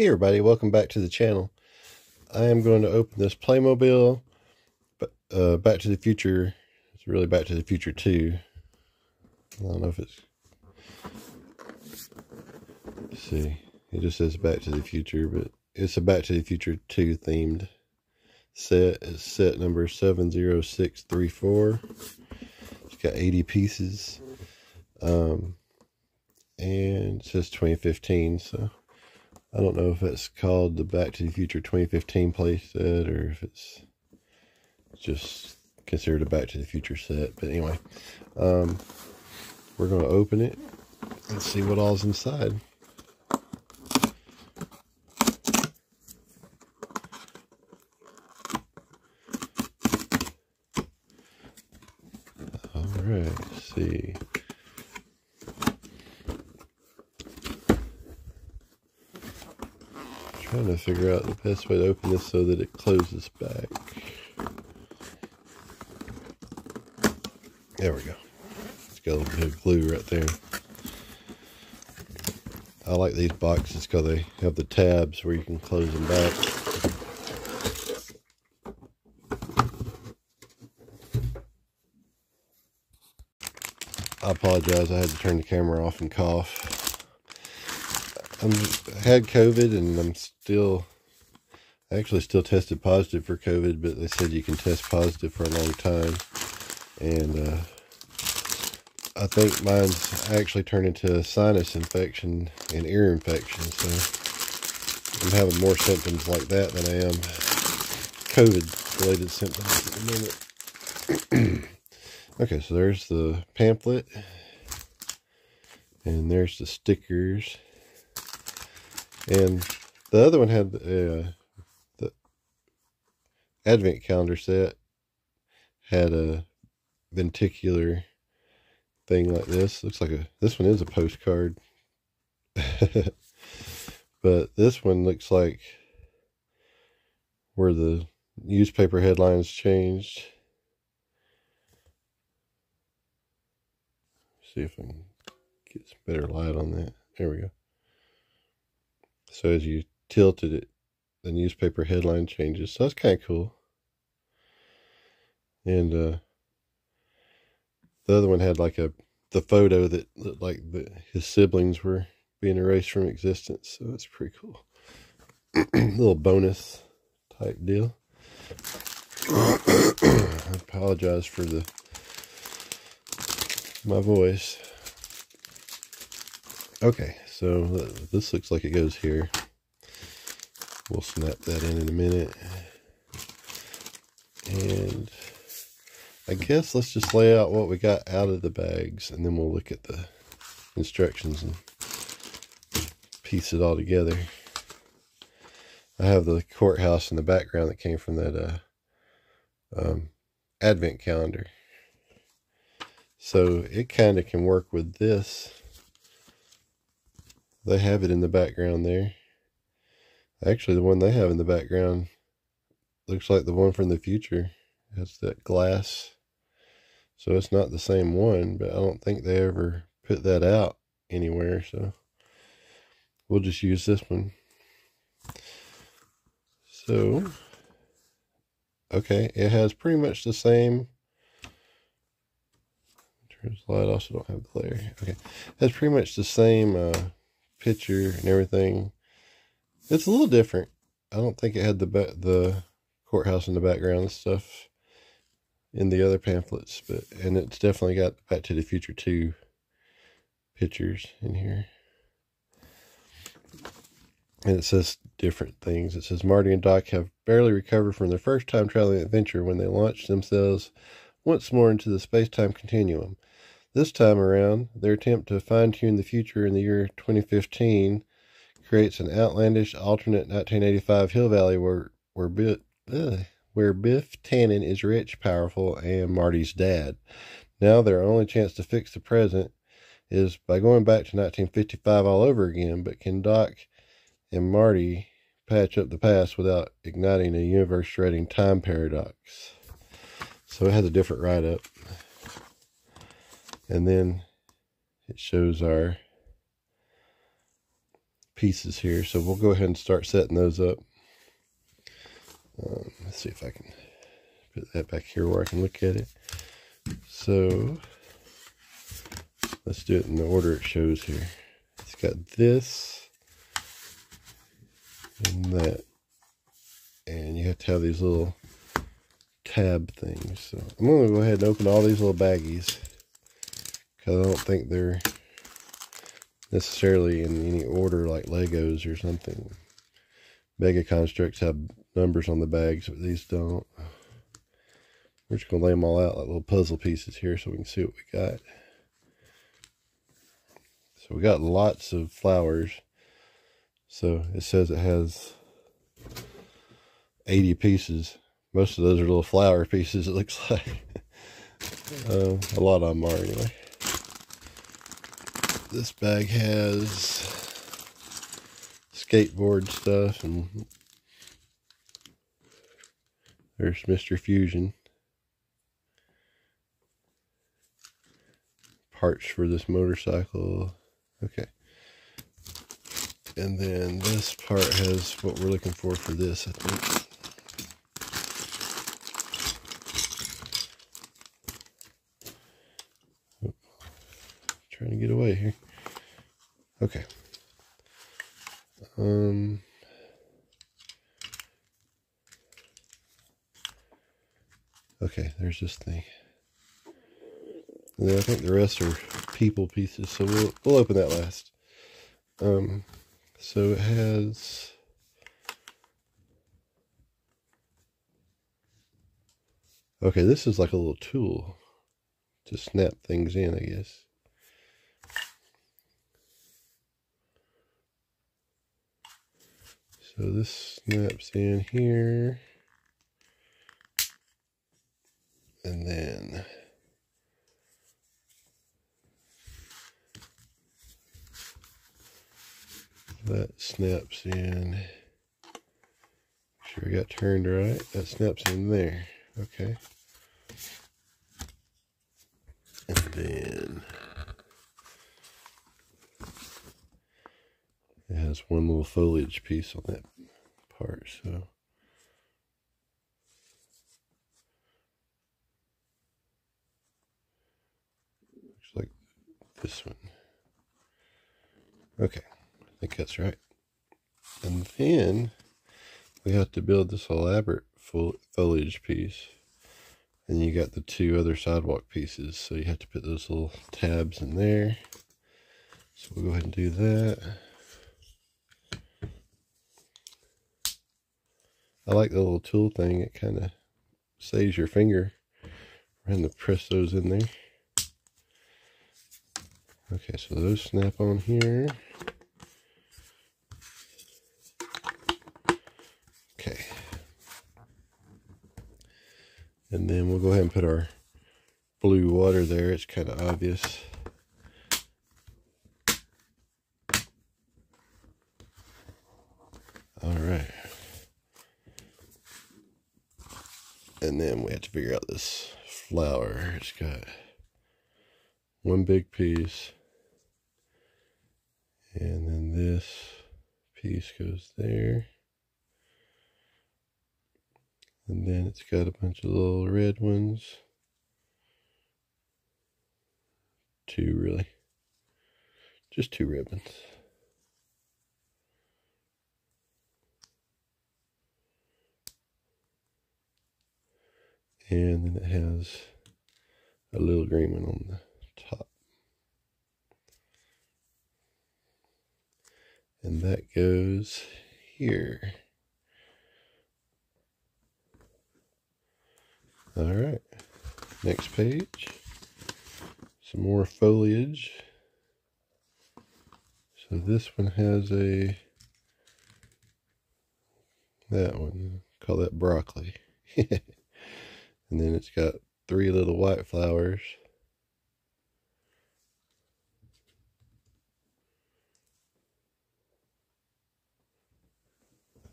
Hey everybody, welcome back to the channel. I am going to open this Playmobil uh, Back to the Future. It's really Back to the Future 2. I don't know if it's... Let's see. It just says Back to the Future, but it's a Back to the Future 2 themed set. It's set number 70634. It's got 80 pieces. Um, and it says 2015, so I don't know if it's called the Back to the Future 2015 playset or if it's just considered a Back to the Future set. But anyway, um, we're going to open it and see what all's inside. All right, see. trying to figure out the best way to open this so that it closes back. There we go. It's got a little bit of glue right there. I like these boxes because they have the tabs where you can close them back. I apologize. I had to turn the camera off and cough. I'm had COVID and I'm still actually still tested positive for COVID, but they said you can test positive for a long time. And uh, I think mine's actually turned into a sinus infection and ear infection. So I'm having more symptoms like that than I am COVID related symptoms at the moment. okay, so there's the pamphlet. And there's the stickers. And the other one had uh, the advent calendar set had a lenticular thing like this. Looks like a this one is a postcard. but this one looks like where the newspaper headlines changed. See if I can get some better light on that. There we go. So as you tilted it, the newspaper headline changes. So that's kind of cool. And uh, the other one had like a the photo that looked like the, his siblings were being erased from existence. So that's pretty cool. little bonus type deal. I apologize for the my voice. Okay, so this looks like it goes here. We'll snap that in in a minute. And I guess let's just lay out what we got out of the bags and then we'll look at the instructions and piece it all together. I have the courthouse in the background that came from that uh, um, advent calendar. So it kind of can work with this they have it in the background there. Actually, the one they have in the background looks like the one from the future. It's that glass. So it's not the same one, but I don't think they ever put that out anywhere. So we'll just use this one. So, okay, it has pretty much the same. Turn so I don't have glare. Okay, it has pretty much the same uh, picture and everything. It's a little different. I don't think it had the the courthouse in the background and stuff in the other pamphlets, but and it's definitely got Back to the Future 2 pictures in here. And it says different things. It says Marty and Doc have barely recovered from their first time traveling adventure when they launched themselves once more into the space-time continuum. This time around, their attempt to fine tune the future in the year 2015 creates an outlandish alternate 1985 Hill Valley where where, Biff, where Biff Tannen is rich, powerful, and Marty's dad. Now their only chance to fix the present is by going back to 1955 all over again. But can Doc and Marty patch up the past without igniting a universe-shredding time paradox? So it has a different write-up. And then it shows our pieces here. So we'll go ahead and start setting those up. Um, let's see if I can put that back here where I can look at it. So let's do it in the order it shows here. It's got this and that. And you have to have these little tab things. So I'm going to go ahead and open all these little baggies because I don't think they're necessarily in any order like Legos or something. Mega Construx have numbers on the bags, but these don't. We're just going to lay them all out like little puzzle pieces here so we can see what we got. So we got lots of flowers. So it says it has 80 pieces. Most of those are little flower pieces, it looks like. uh, a lot of them are anyway. This bag has skateboard stuff and there's Mr. Fusion. Parts for this motorcycle. Okay. And then this part has what we're looking for for this, I think. trying to get away here. Okay. Um... Okay, there's this thing. I think the rest are people pieces, so we'll we'll open that last. Um, so it has. Okay, this is like a little tool to snap things in, I guess. So this snaps in here. And then that snaps in. Sure got turned right. That snaps in there. Okay. And then it has one little foliage piece on that part, so looks like this one. Okay. I think that's right. And then we have to build this elaborate foliage piece. And you got the two other sidewalk pieces. So you have to put those little tabs in there. So we'll go ahead and do that. I like the little tool thing. It kind of saves your finger having to press those in there. Okay, so those snap on here. Okay. And then we'll go ahead and put our blue water there. It's kind of obvious. And then we have to figure out this flower. It's got one big piece. And then this piece goes there. And then it's got a bunch of little red ones. Two, really. Just two ribbons. And then it has a little green one on the top. And that goes here. All right, next page. Some more foliage. So this one has a, that one, call that broccoli. and then it's got three little white flowers.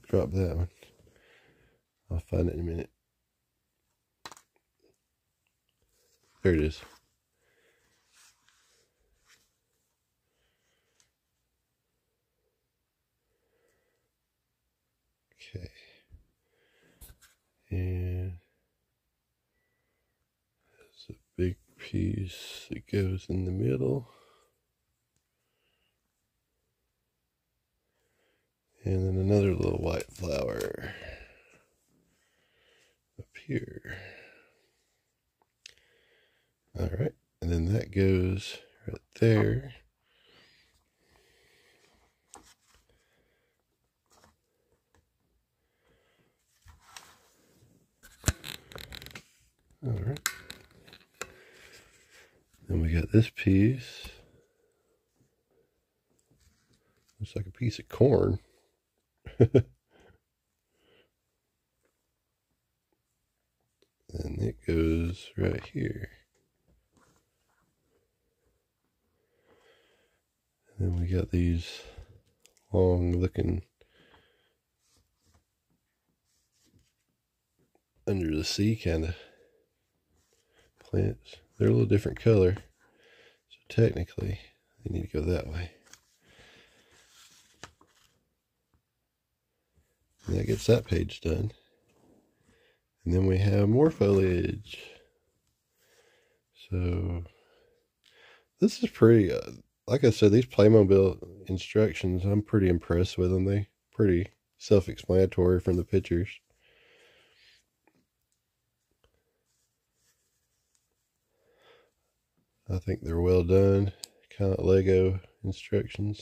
Drop that one. I'll find it in a minute. There it is. Okay. And there's a big piece that goes in the middle. And then another little white flower up here. All right, and then that goes right there. All right. Then we got this piece. Looks like a piece of corn. and it goes right here. And then we got these long looking under the sea kind of plants. They're a little different color. So technically, they need to go that way. And that gets that page done. And then we have more foliage. So this is pretty, uh, like I said, these Playmobil instructions, I'm pretty impressed with them. They pretty self-explanatory from the pictures. I think they're well done. Kind of Lego instructions.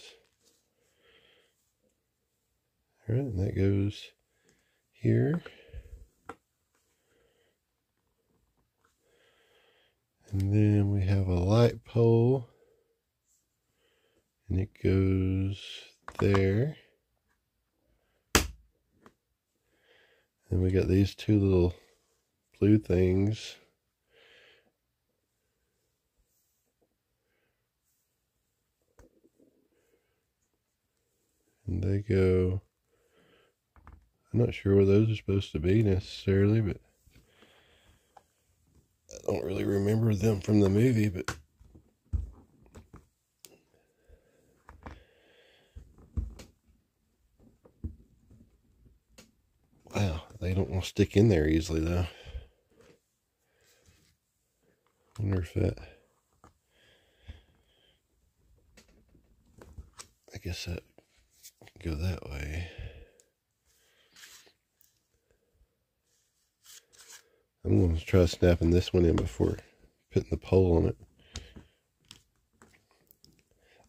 All right, and that goes here. And then we have a light pole. And it goes there. And we got these two little blue things and they go I'm not sure where those are supposed to be necessarily, but I don't really remember them from the movie, but wow, they don't want to stick in there easily though. wonder if that I guess that go that way. I'm going to try snapping this one in before putting the pole on it.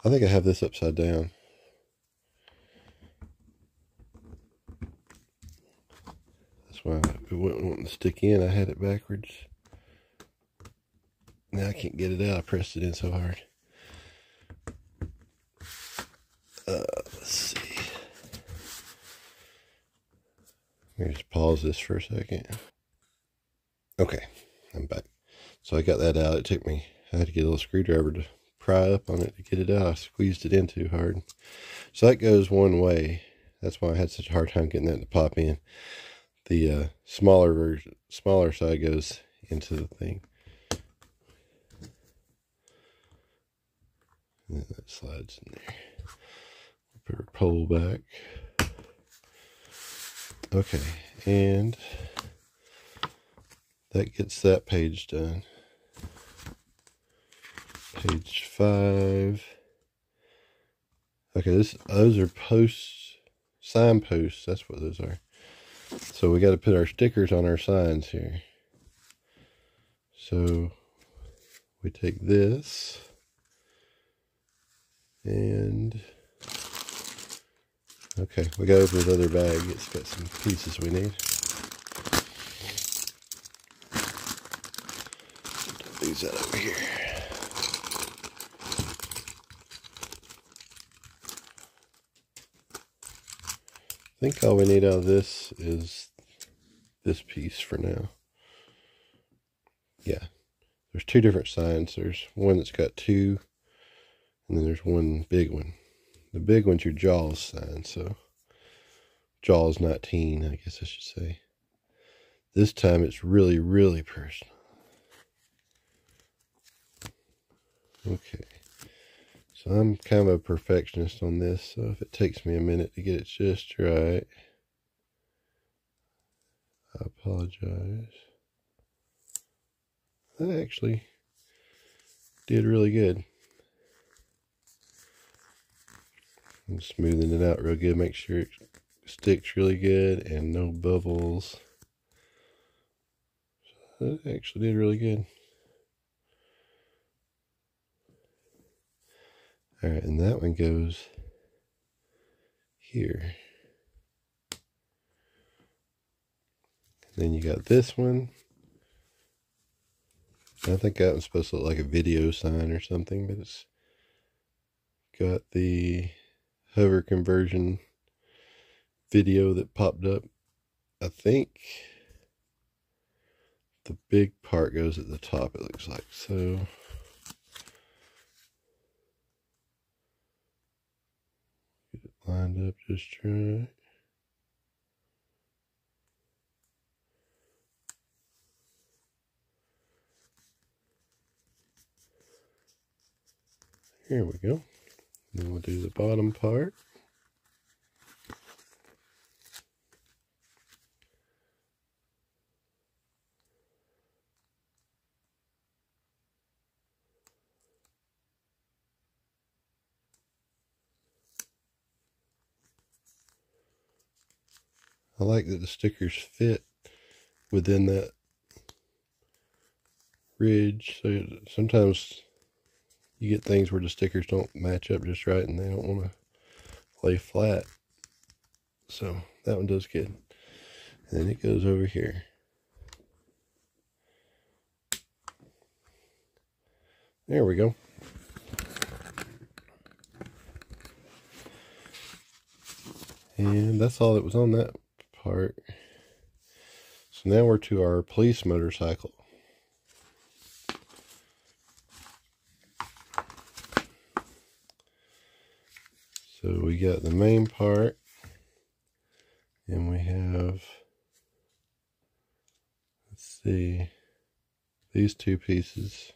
I think I have this upside down. That's why it wouldn't want to stick in. I had it backwards. Now I can't get it out. I pressed it in so hard. Uh, let's see. Let me just pause this for a second. Okay, I'm back. So I got that out. It took me, I had to get a little screwdriver to pry up on it to get it out. I squeezed it in too hard. So that goes one way. That's why I had such a hard time getting that to pop in. The uh, smaller version, smaller side goes into the thing. And then that slides in there. Put pole back. Okay, and that gets that page done. Page five. Okay, this those are posts, signposts. That's what those are. So we got to put our stickers on our signs here. So we take this and Okay, we got open another bag. It's got some pieces we need. These out over here. I think all we need out of this is this piece for now. Yeah, there's two different signs. There's one that's got two, and then there's one big one. The big one's your Jaws sign, so Jaws 19, I guess I should say. This time it's really, really personal. Okay. So I'm kind of a perfectionist on this, so if it takes me a minute to get it just right, I apologize. That actually did really good. I'm smoothing it out real good, make sure it sticks really good and no bubbles. So that actually did really good. All right, and that one goes here. Then you got this one. I think that one's supposed to look like a video sign or something, but it's got the hover conversion video that popped up. I think the big part goes at the top, it looks like. So get it lined up just right. Here we go. Then we'll do the bottom part. I like that the stickers fit within that ridge. So sometimes you get things where the stickers don't match up just right and they don't want to lay flat. So that one does good. And then it goes over here. There we go. And that's all that was on that part. So now we're to our police motorcycle. So we got the main part and we have, let's see, these two pieces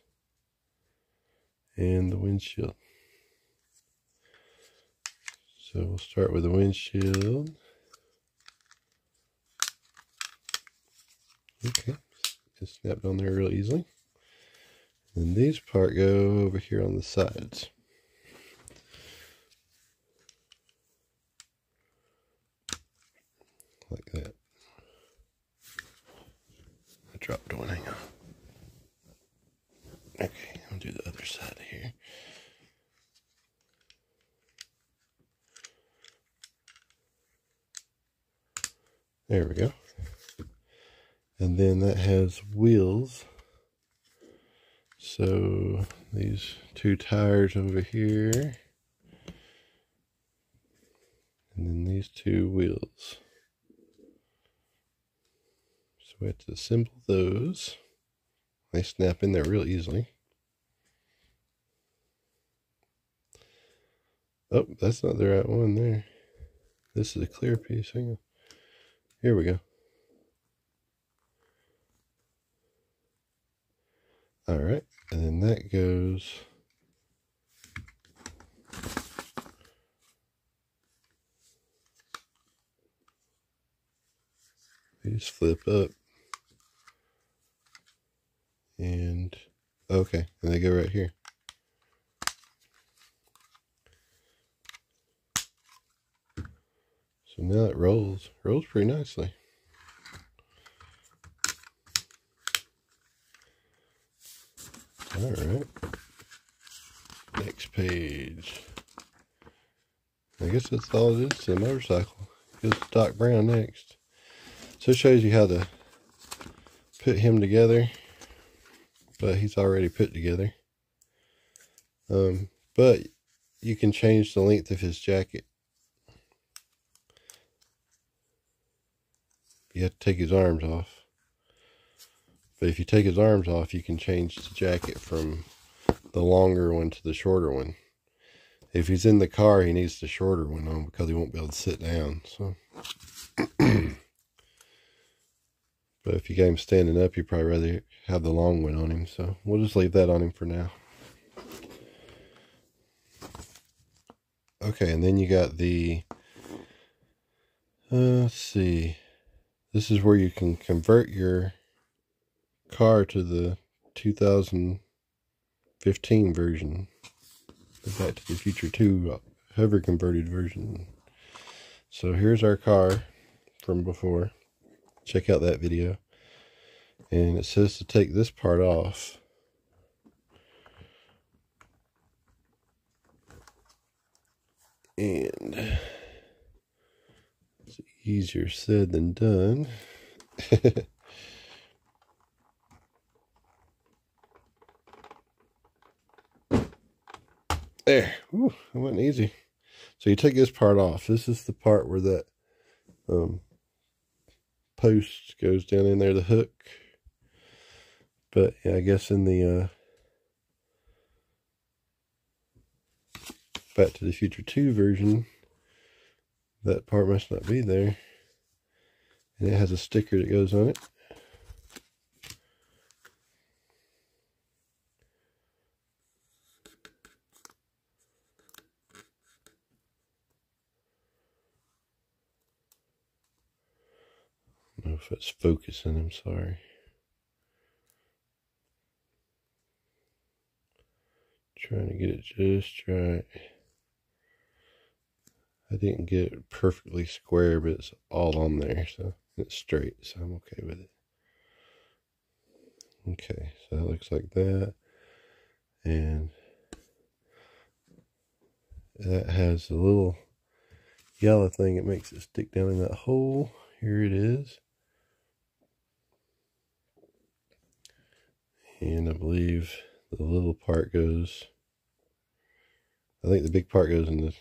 and the windshield. So we'll start with the windshield. Okay, just snapped on there real easily. And these part go over here on the sides. Like that. I dropped one, hang on. Okay, I'll do the other side here. There we go. And then that has wheels. So these two tires over here. And then these two wheels. We have to assemble those. They snap in there real easily. Oh, that's not the right one there. This is a clear piece. Hang on. Here we go. All right, and then that goes these flip up and okay, and they go right here. So now it rolls, rolls pretty nicely. All right. Next page. I guess that's all it is to the motorcycle. Goes to Doc Brown next. So it shows you how to put him together. But he's already put together. Um, but you can change the length of his jacket. You have to take his arms off. But if you take his arms off, you can change the jacket from the longer one to the shorter one. If he's in the car, he needs the shorter one on because he won't be able to sit down. So, but if you got him standing up, you'd probably rather have the long one on him. So we'll just leave that on him for now. Okay, and then you got the, uh, let's see, This is where you can convert your car to the 2015 version. The Back to the Future 2 hover converted version. So here's our car from before. Check out that video. And it says to take this part off. And it's easier said than done. there. It wasn't easy. So you take this part off. This is the part where that um, post goes down in there, the hook. But yeah, I guess in the uh, Back to the Future 2 version, that part must not be there. And it has a sticker that goes on it. If it's focusing, I'm sorry. Trying to get it just right. I didn't get it perfectly square, but it's all on there, so it's straight, so I'm okay with it. Okay, so that looks like that. And that has a little yellow thing that makes it stick down in that hole. Here it is. And I believe the little part goes, I think the big part goes in this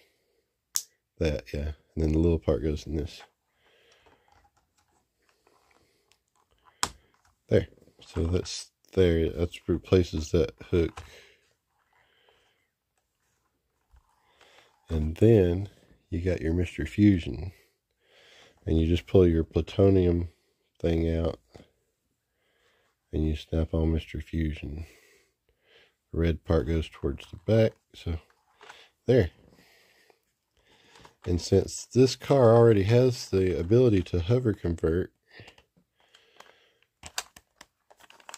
that, yeah. And then the little part goes in this. There. So that's there. That replaces that hook. And then you got your Mr. Fusion. And you just pull your plutonium thing out. And you snap on Mr. Fusion. The red part goes towards the back. So there. And since this car already has the ability to hover convert,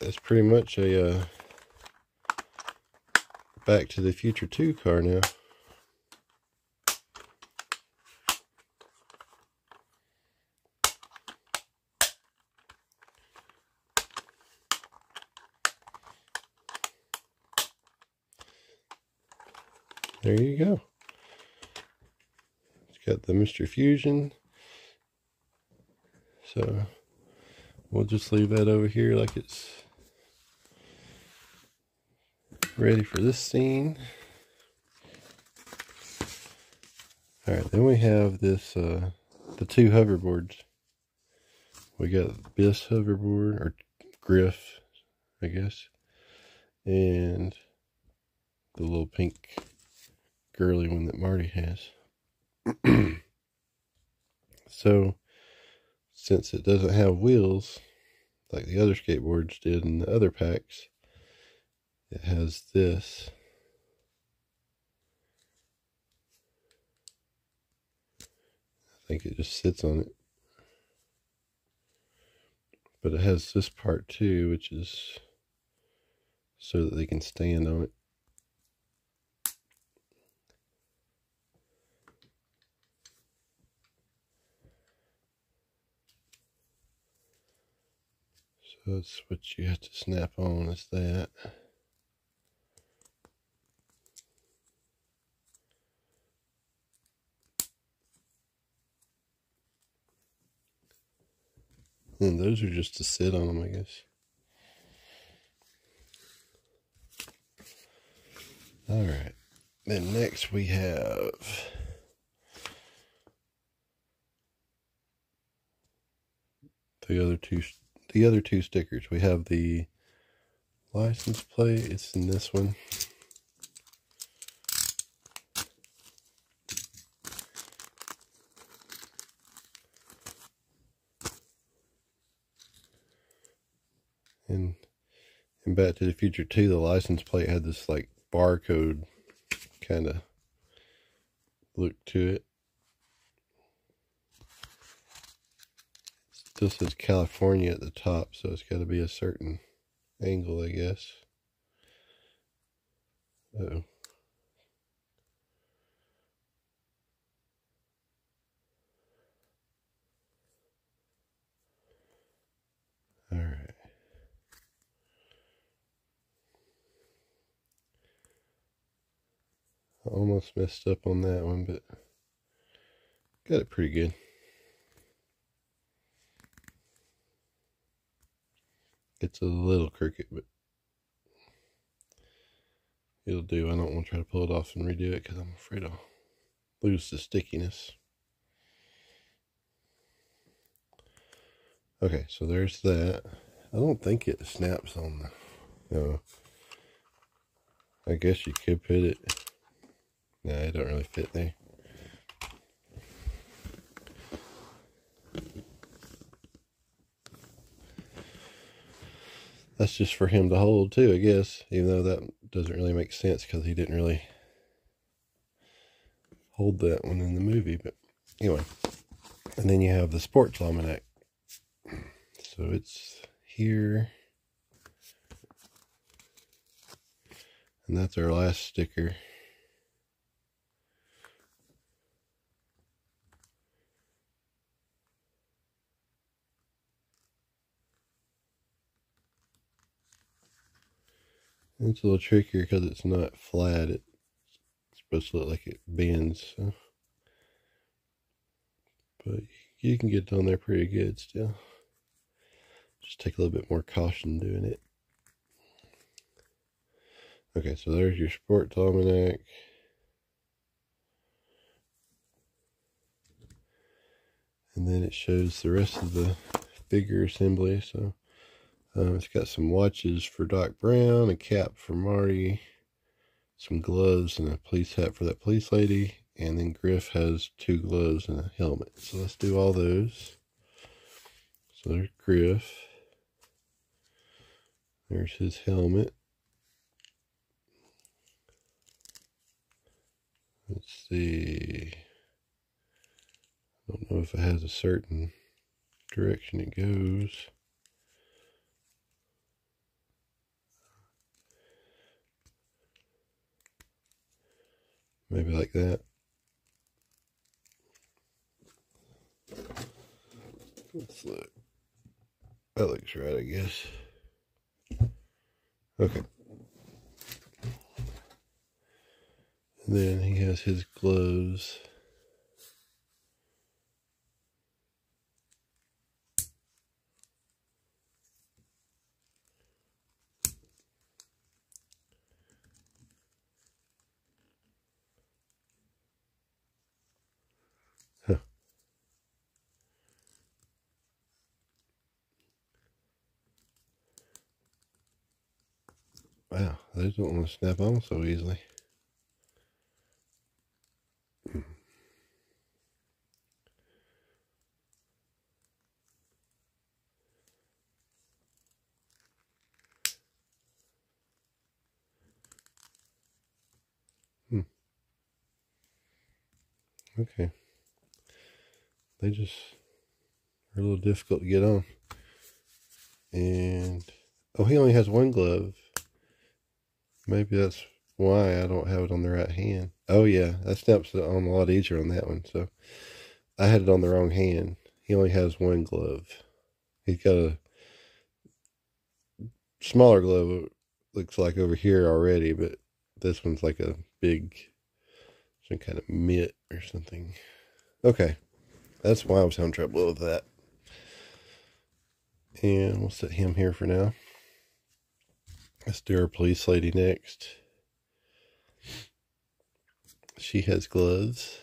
it's pretty much a uh, Back to the Future 2 car now. There you go It's got the Mr. Fusion. So we'll just leave that over here like it's ready for this scene. Alright, then we have this, uh, the two hoverboards. We got this hoverboard, or Griff, I guess, and the little pink girly one that Marty has. so, since it doesn't have wheels like the other skateboards did in the other packs, it has this. I think it just sits on it. But it has this part too, which is so that they can stand on it. So that's what you have to snap on is that. And those are just to sit on them, I guess. All right. Then next we have the other two the other two stickers. We have the license plate. It's in this one. And in Back to the Future 2, the license plate had this like barcode kind of look to it. Still says California at the top, so it's got to be a certain angle, I guess. Uh oh. All right. I almost messed up on that one, but got it pretty good. It's a little crooked, but it'll do. I don't want to try to pull it off and redo it because I'm afraid I'll lose the stickiness. Okay, so there's that. I don't think it snaps on the. No. I guess you could put it. No, it don't really fit there. That's just for him to hold too, I guess. Even though that doesn't really make sense because he didn't really hold that one in the movie. But anyway, and then you have the sports almanac. So it's here. And that's our last sticker. It's a little trickier because it's not flat. It's supposed to look like it bends. So. But you can get on there pretty good still. Just take a little bit more caution doing it. Okay, so there's your sports almanac. And then it shows the rest of the figure assembly. So um, it's got some watches for Doc Brown, a cap for Marty, some gloves, and a police hat for that police lady. And then Griff has two gloves and a helmet. So let's do all those. So there's Griff. There's his helmet. Let's see. I don't know if it has a certain direction it goes. Maybe like that. Let's look. That looks right, I guess. Okay. And then he has his gloves. Wow, those don't want to snap on so easily. Hmm. Okay. They just are a little difficult to get on. And, oh, he only has one glove. Maybe that's why I don't have it on the right hand. Oh yeah, that snaps it um, on a lot easier on that one. So I had it on the wrong hand. He only has one glove. He's got a smaller glove. Looks like over here already, but this one's like a big, some kind of mitt or something. Okay, that's why I was having trouble with that. And we'll set him here for now. Let's do our police lady next. She has gloves.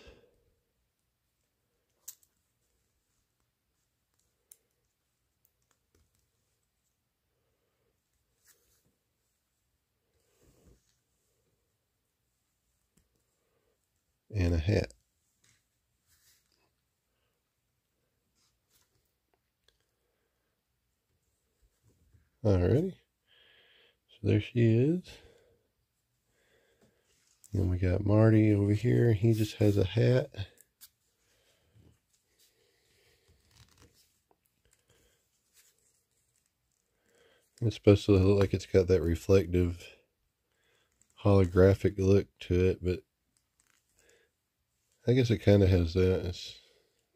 And a hat. Alrighty. There she is. And we got Marty over here. He just has a hat. It's supposed to look like it's got that reflective holographic look to it, but I guess it kind of has that. It's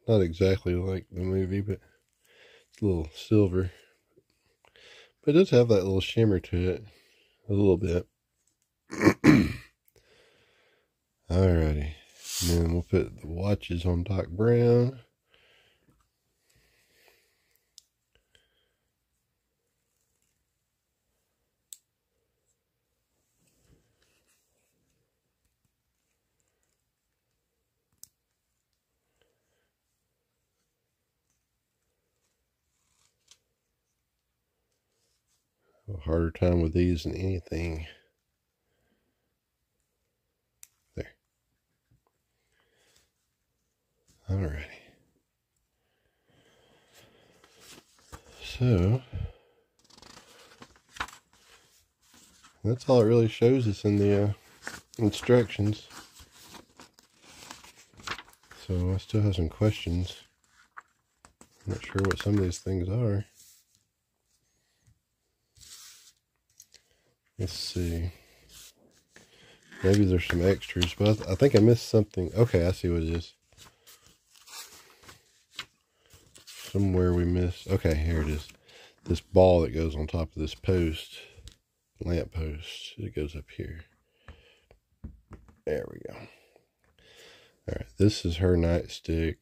not exactly like the movie, but it's a little silver. But it does have that little shimmer to it, a little bit. Alrighty. And then we'll put the watches on Doc Brown. Harder time with these than anything. There. Alrighty. So, that's all it really shows us in the uh, instructions. So I still have some questions. I'm not sure what some of these things are. Let's see. Maybe there's some extras, but I, th I think I missed something. Okay, I see what it is. Somewhere we missed. Okay, here it is. This ball that goes on top of this post, lamp post. It goes up here. There we go. All right, this is her nightstick.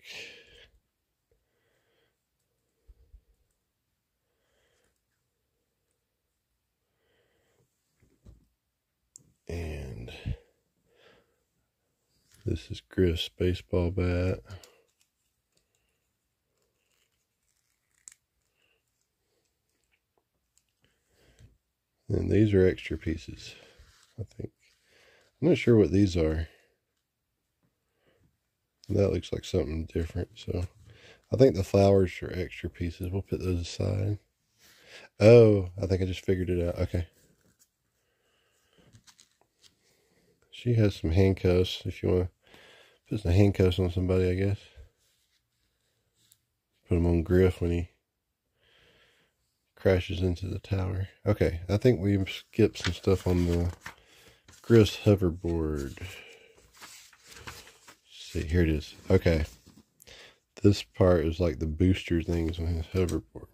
And this is Griff's baseball bat. And these are extra pieces, I think. I'm not sure what these are. That looks like something different, so I think the flowers are extra pieces. We'll put those aside. Oh, I think I just figured it out. Okay. She has some handcuffs if you want to put some handcuffs on somebody, I guess. Put them on Griff when he crashes into the tower. Okay, I think we skipped some stuff on the Griff's hoverboard. Let's see, here it is. Okay. This part is like the booster things on his hoverboard.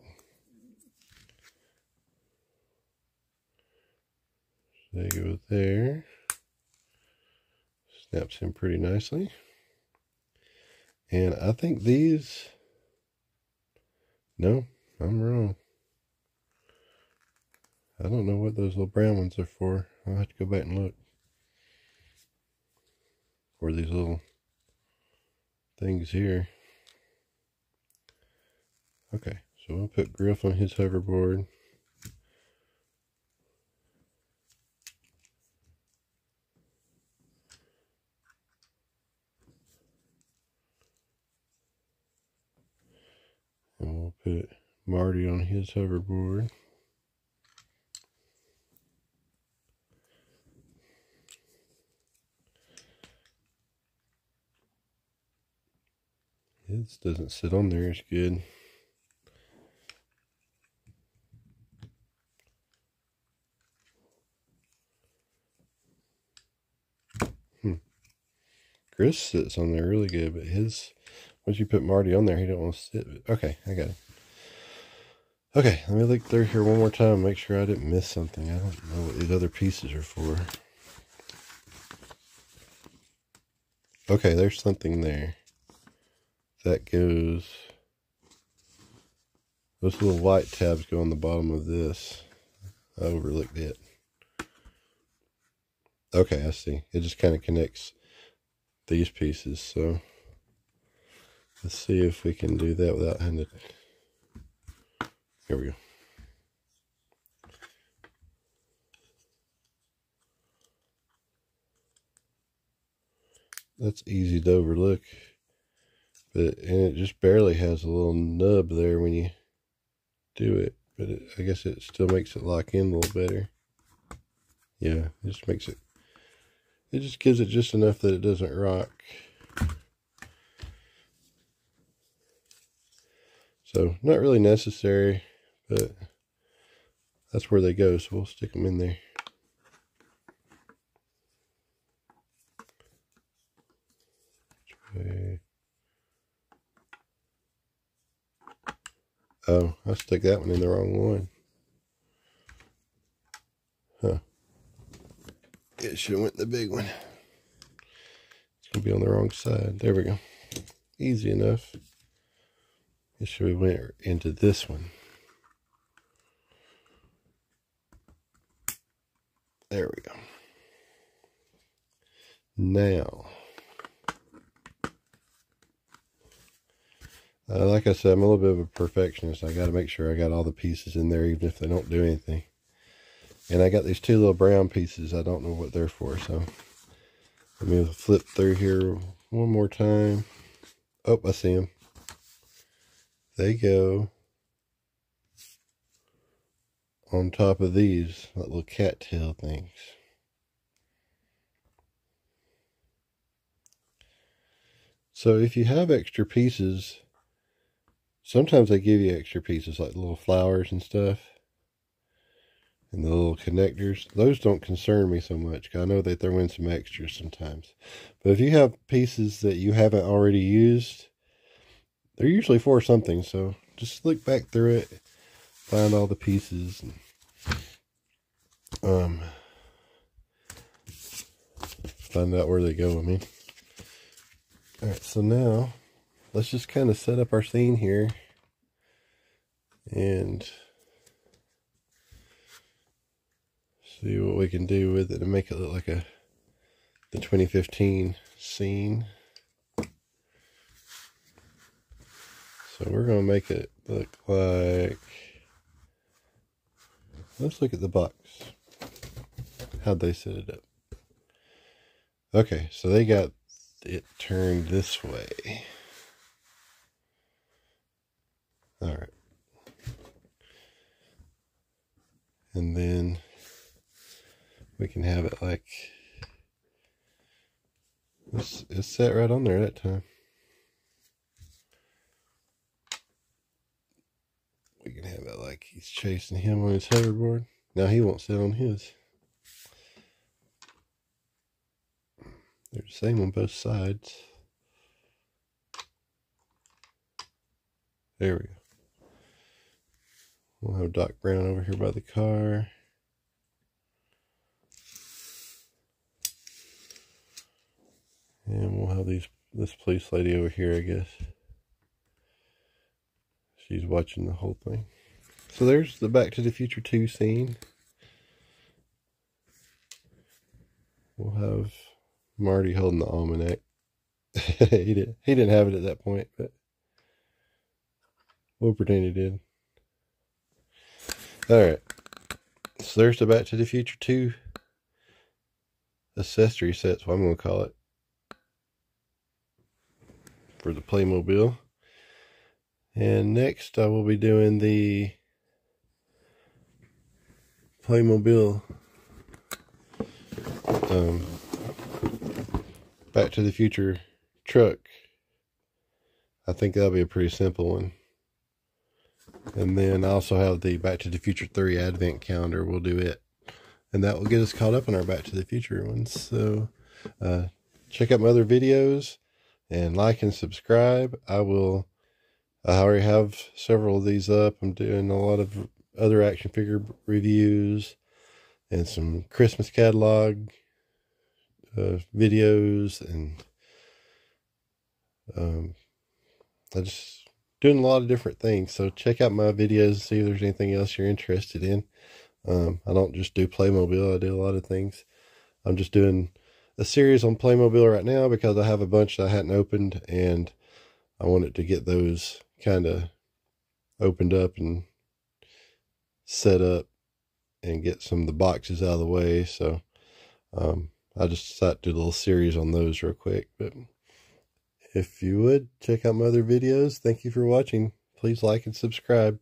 They go there. Snaps in pretty nicely. And I think these, no, I'm wrong. I don't know what those little brown ones are for. I'll have to go back and look. For these little things here. Okay, so we'll put Griff on his hoverboard. Put Marty on his hoverboard. This doesn't sit on there as good. Hmm. Griff sits on there really good, but his once you put Marty on there, he don't want to sit. Okay, I got it. Okay, let me look through here one more time, make sure I didn't miss something. I don't know what these other pieces are for. Okay, there's something there. That goes... Those little white tabs go on the bottom of this. I overlooked it. Okay, I see. It just kind of connects these pieces, so... Let's see if we can do that without having to... Here we go. That's easy to overlook. But, and it just barely has a little nub there when you do it. But it, I guess it still makes it lock in a little better. Yeah, it just makes it, it just gives it just enough that it doesn't rock. So not really necessary, but that's where they go, so we'll stick them in there. Oh, I stuck that one in the wrong one. Huh. It should have went the big one. It's going to be on the wrong side. There we go. Easy enough. It should have went into this one. There we go. Now, uh, like I said, I'm a little bit of a perfectionist. I got to make sure I got all the pieces in there, even if they don't do anything. And I got these two little brown pieces. I don't know what they're for, so let me flip through here one more time. Oh, I see them. They go on top of these little cattail things. So if you have extra pieces, sometimes they give you extra pieces like little flowers and stuff. And the little connectors, those don't concern me so much. I know they throw in some extras sometimes. But if you have pieces that you haven't already used, they're usually for something. So just look back through it, find all the pieces, and um, find out where they go. I mean, all right. So now let's just kind of set up our scene here, and see what we can do with it to make it look like a the 2015 scene. So we're to make it look like, let's look at the box. How'd they set it up? Okay, so they got it turned this way. All right. And then we can have it like, it's, it's set right on there that time. We can have it like he's chasing him on his hoverboard. Now he won't sit on his. They're the same on both sides. There we go. We'll have Doc Brown over here by the car. And we'll have these this police lady over here, I guess. She's watching the whole thing. So there's the Back to the Future 2 scene. We'll have Marty holding the almanac. he didn't he didn't have it at that point, but we'll pretend he did. Alright. So there's the Back to the Future 2 accessory set, what I'm gonna call it. For the Playmobil. And next I will be doing the Playmobil um, Back to the Future truck. I think that'll be a pretty simple one. And then I also have the Back to the Future 3 Advent calendar. We'll do it. And that will get us caught up on our Back to the Future ones. So uh, check out my other videos and like and subscribe. I will I already have several of these up. I'm doing a lot of other action figure reviews and some Christmas catalog uh, videos and um, I just doing a lot of different things. So check out my videos and see if there's anything else you're interested in. Um, I don't just do Playmobil. I do a lot of things. I'm just doing a series on Playmobil right now because I have a bunch that I hadn't opened and I wanted to get those kind of opened up and set up and get some of the boxes out of the way. So um, I just decided to do a little series on those real quick. But if you would, check out my other videos. Thank you for watching. Please like and subscribe.